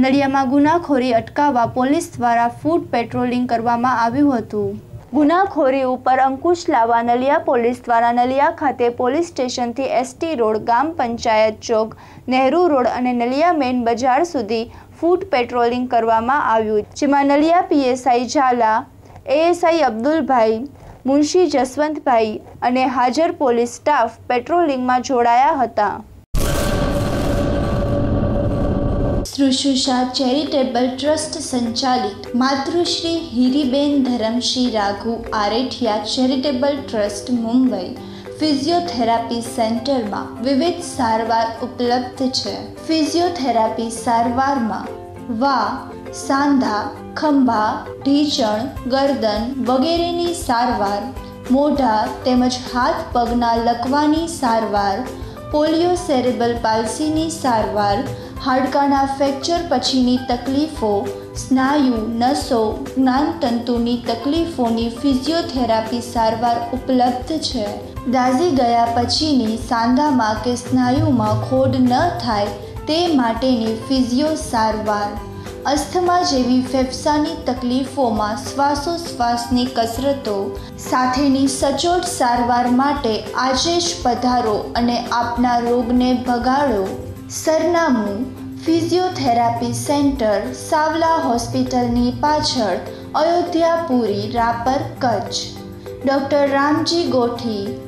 નલિયામાં ગુનાખોરી અટકાવવા પોલીસ દ્વારા ફૂડ પેટ્રોલિંગ કરવામાં આવ્યું હતું. ગુનાખોરી ઉપર અંકુશ લાવવા નલિયા પોલીસ દ્વારા નલિયા ખાતે પોલીસ સ્ટેશનથી એસટી રોડ, ગામ પંચાયત ચોક, નહેરુ રોડ અને નલિયા મેઇન બજાર સુધી ફૂડ પેટ્રોલિંગ કરવામાં આવ્યું. જેમાં નલિયા પીએસઆઈ ઝાલા, એએસઆઈ અબ્દુલભાઈ, મુનશી જસવંતભાઈ અને હાજર પોલીસ સ્ટાફ પેટ્રોલિંગમાં જોડાયા હતા. સૃશુષા ચેરિટેબલ ટ્રસ્ટ સંચાલિત માતૃશ્રી Hiriben Dharamshi Raghu Aretiya charitable trust Mumbai physiotherapy સેન્ટરમાં વિવિધ સારવાર ઉપલબ્ધ છે. ફિઝિયોથેરાપી સારવારમાં વા, સાંધા, ખંભા, ઢીચણ, ગરદન વગેરેની સારવાર, મોઢા તેમજ હાથ પગના લકવાની સારવાર પોલિયો સેરેબલ પાલ્સીની સારવાર, હાડકાના ફ્રેક્ચર પછીની તકલીફો, સ્નાયુ, નસો, જ્ઞાનતંતુની તકલીફોની ફિઝિયોથેરાપી સારવાર ઉપલબ્ધ છે. દાઝી ગયા પછીની સાંધામાં કે સ્નાયુમાં ખોડ ન થાય તે માટેની ફિઝિયો સારવાર. અસ્થમા જેવી ફેફસાની તકલીફોમાં શ્વાસોશ્વાસની કસરતો, સાથેની સચોટ સારવાર માટે આજે જ પધારો અને આપના રોગને ભગાડો. સરનામું, ફિઝિયોથેરાપી સેન્ટર, સાવલા હોસ્પિટલની પાછળ અયોધ્યાપુરી રાપર, કચ્છ. ડૉક્ટર રામજી ગોઠી